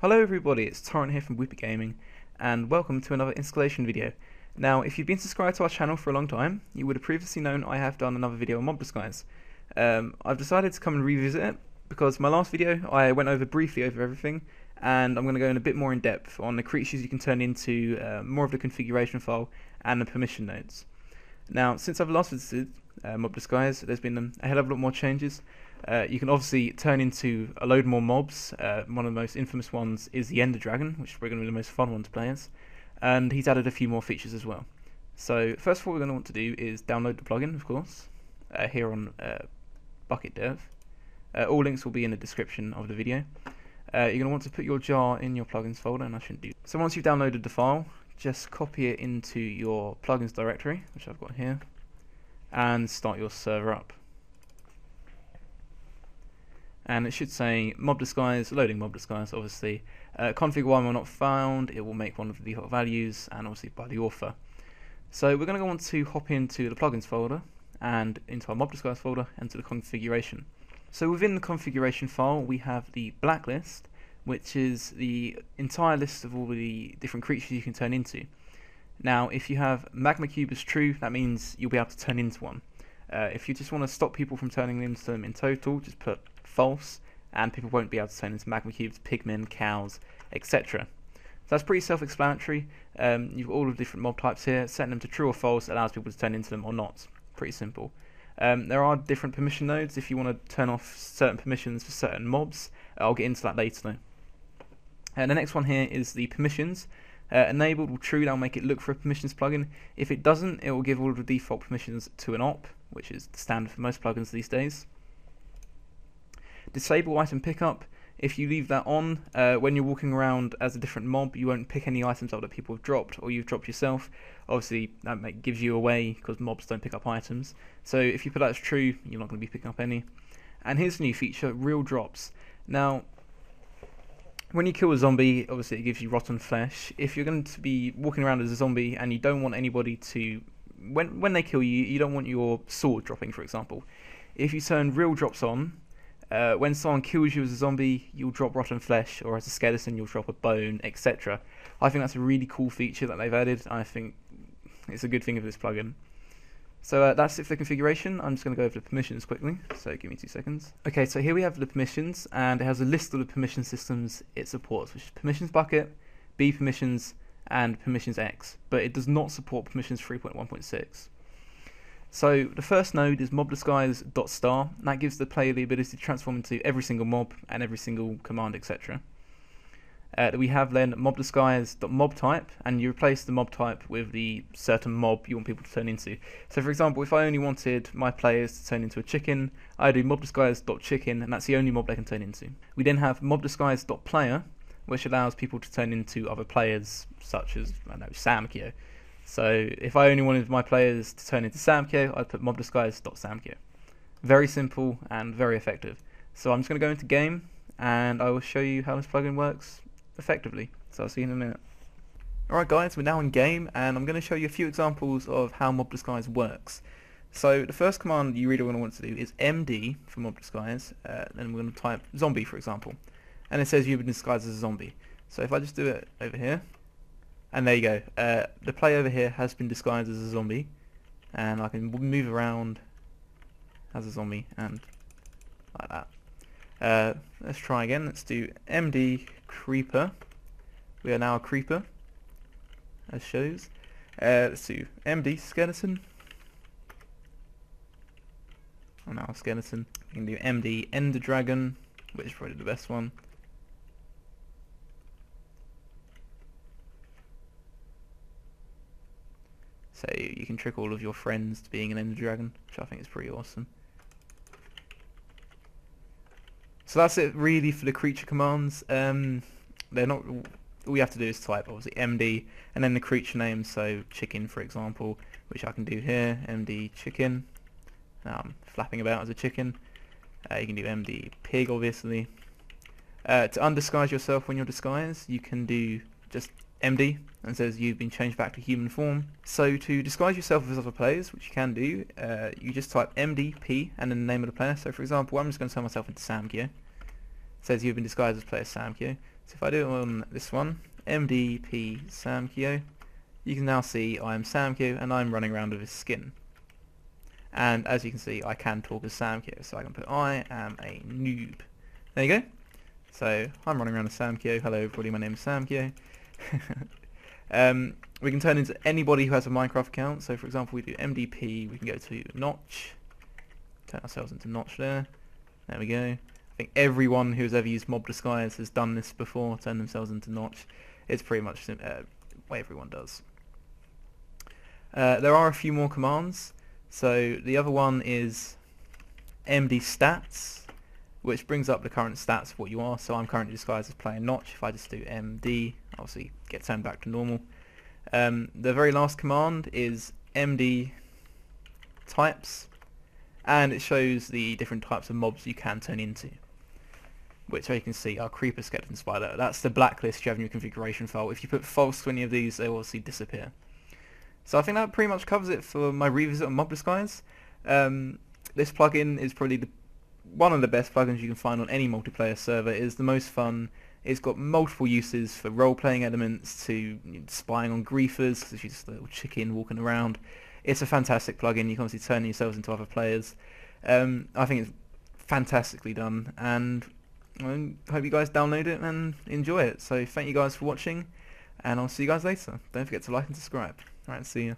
Hello everybody, it's Torrent here from Woopa Gaming, and welcome to another installation video. Now, if you've been subscribed to our channel for a long time, you would have previously known I have done another video on Mob Disguise. Um, I've decided to come and revisit it, because my last video I went over briefly over everything, and I'm going to go in a bit more in depth on the creatures you can turn into, uh, more of the configuration file, and the permission nodes. Now, since I've last visited uh, Mob Disguise, there's been a hell of a lot more changes, uh, you can obviously turn into a load more mobs. Uh, one of the most infamous ones is the Ender Dragon, which is probably going to be the most fun one to play as. And he's added a few more features as well. So first of all, we're going to want to do is download the plugin, of course, uh, here on uh, Bukkit Dev. Uh, all links will be in the description of the video. Uh, you're going to want to put your jar in your plugins folder, and I shouldn't do. So once you've downloaded the file, just copy it into your plugins directory, which I've got here, and start your server up and it should say mob disguise, loading mob disguise obviously. Uh, config one will not found, it will make one of the default values and obviously by the author. So we're going to go on to hop into the plugins folder and into our mob disguise folder and to the configuration. So within the configuration file we have the blacklist which is the entire list of all the different creatures you can turn into. Now if you have magma cube as true that means you'll be able to turn into one. Uh, if you just want to stop people from turning into them in total just put false, and people won't be able to turn into magma cubes, pigmen, cows, etc. So that's pretty self-explanatory. Um, you've got all of the different mob types here. Setting them to true or false allows people to turn into them or not. Pretty simple. Um, there are different permission nodes if you want to turn off certain permissions for certain mobs. I'll get into that later though. And the next one here is the permissions. Uh, enabled will true, that'll make it look for a permissions plugin. If it doesn't, it will give all of the default permissions to an op, which is the standard for most plugins these days. Disable item pickup. If you leave that on, uh, when you're walking around as a different mob, you won't pick any items up that people have dropped or you've dropped yourself. Obviously, that gives you away because mobs don't pick up items. So if you put that as true, you're not going to be picking up any. And here's a new feature, real drops. Now, when you kill a zombie, obviously it gives you rotten flesh. If you're going to be walking around as a zombie and you don't want anybody to, when when they kill you, you don't want your sword dropping, for example. If you turn real drops on, uh, when someone kills you as a zombie, you'll drop rotten flesh, or as a skeleton, you'll drop a bone, etc. I think that's a really cool feature that they've added. I think it's a good thing of this plugin. So uh, that's it for the configuration. I'm just going to go over the permissions quickly, so give me two seconds. Okay, so here we have the permissions, and it has a list of the permission systems it supports, which is Permissions Bukkit, B Permissions, and PermissionsEx, but it does not support Permissions 3.1.6. So the first node is mobdisguise.star, and that gives the player the ability to transform into every single mob and every single command, etc. Uh, we have then mobdisguise.mobtype, and you replace the mob type with the certain mob you want people to turn into. So for example, if I only wanted my players to turn into a chicken, I do mobdisguise.chicken, and that's the only mob they can turn into. We then have mobdisguise.player, which allows people to turn into other players, such as, I know, Samkio. So if I only wanted my players to turn into Samkio, I'd put mob mobdisguise.samkio. Very simple and very effective. So I'm just going to go into game and I will show you how this plugin works effectively. So I'll see you in a minute. Alright guys, we're now in game and I'm going to show you a few examples of how Mob Disguise works. So the first command you really want to want to do is MD for Mob Disguise, uh, then we're going to type zombie for example. And it says you've been disguised as a zombie. So if I just do it over here, and there you go. Uh, the player over here has been disguised as a zombie. And I can move around as a zombie and like that. Uh, let's try again. Let's do MD Creeper. We are now a Creeper, as shows. Uh, let's do MD Skeleton. I'm now Skeleton. We can do MD Ender Dragon, which is probably the best one. So you can trick all of your friends to being an Ender Dragon, which I think is pretty awesome. So that's it really for the creature commands. Um, they're not. All you have to do is type obviously MD and then the creature name. So chicken, for example, which I can do here. MD chicken. Now I'm flapping about as a chicken. Uh, you can do MD pig, obviously. Uh, to undisguise yourself when you're disguised, you can do just MD and says you've been changed back to human form. So to disguise yourself as other players, which you can do, uh, you just type MDP and then the name of the player. So for example, I'm just going to turn myself into Samkio. It says you've been disguised as player Sam Samkio. So if I do it on this one, MDP Sam Samkio, you can now see I'm Sam Samkio and I'm running around with his skin. And as you can see, I can talk as Sam Samkio, so I can put I am a noob. There you go. So I'm running around as Sam Samkio. Hello everybody, my name is Sam Samkio. um, we can turn into anybody who has a Minecraft account. So for example, we do MDP, we can go to Notch, turn ourselves into Notch there. There we go. I think everyone who's ever used Mob Disguise has done this before, turn themselves into Notch. It's pretty much uh, what everyone does. Uh, there are a few more commands. So the other one is MD stats, which brings up the current stats of what you are. So I'm currently disguised as player Notch. If I just do MD, obviously get turned back to normal. Um, the very last command is MD types, and it shows the different types of mobs you can turn into which you can see are creeper skeleton spider. That's the blacklist you have in your configuration file. If you put false to any of these, they will obviously disappear. So I think that pretty much covers it for my revisit on Mob Disguise. Um, this plugin is probably the, one of the best plugins you can find on any multiplayer server. It is the most fun. It's got multiple uses for role-playing elements to spying on griefers, because she's just a little chicken walking around. It's a fantastic plugin. You can obviously turn yourselves into other players. Um, I think it's fantastically done, and I hope you guys download it and enjoy it. So thank you guys for watching, and I'll see you guys later. Don't forget to like and subscribe. Alright, see you.